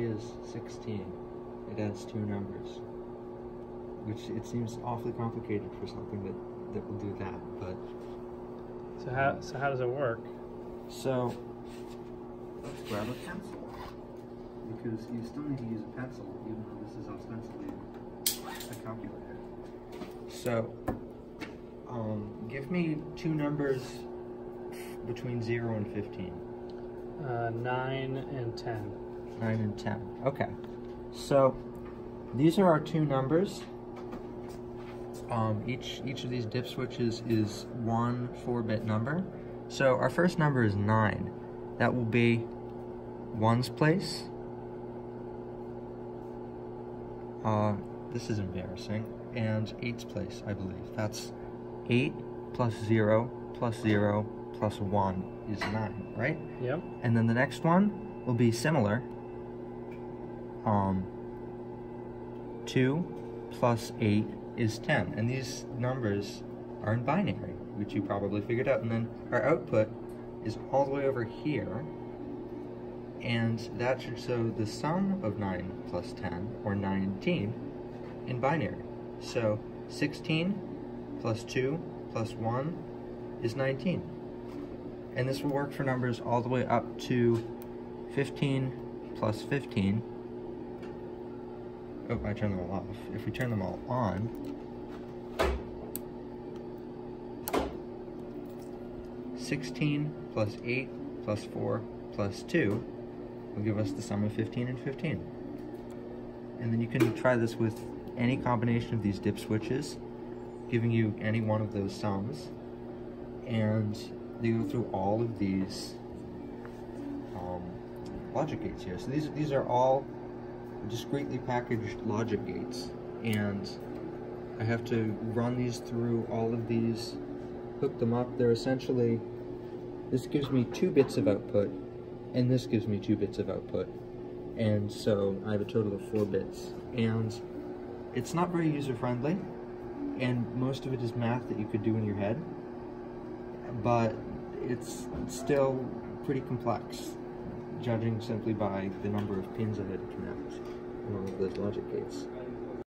is 16. It adds two numbers. Which it seems awfully complicated for something that, that will do that, but So how so how does it work? so let's grab a pencil. Because you still need to use a pencil, even though this is ostensibly a calculator. So um, give me two numbers between 0 and 15. Uh, nine and ten. 9 and 10. Okay. So these are our two numbers. Um, each each of these dip switches is one 4-bit number. So our first number is 9. That will be 1's place. Uh, this is embarrassing. And 8's place, I believe. That's 8 plus 0 plus 0 plus 1 is 9, right? Yep. And then the next one will be similar. Um, 2 plus 8 is 10. And these numbers are in binary, which you probably figured out. And then our output is all the way over here. And that should show the sum of 9 plus 10, or 19, in binary. So 16 plus 2 plus 1 is 19. And this will work for numbers all the way up to 15 plus 15. Oh, I turned them all off. If we turn them all on, Sixteen plus eight plus four plus two will give us the sum of fifteen and fifteen. And then you can try this with any combination of these dip switches, giving you any one of those sums. And they go through all of these um, logic gates here. So these, these are all discretely packaged logic gates. And I have to run these through all of these, hook them up. They're essentially, this gives me two bits of output, and this gives me two bits of output. And so I have a total of four bits. And it's not very user-friendly, and most of it is math that you could do in your head, but it's still pretty complex, judging simply by the number of pins I had to connect of those logic gates.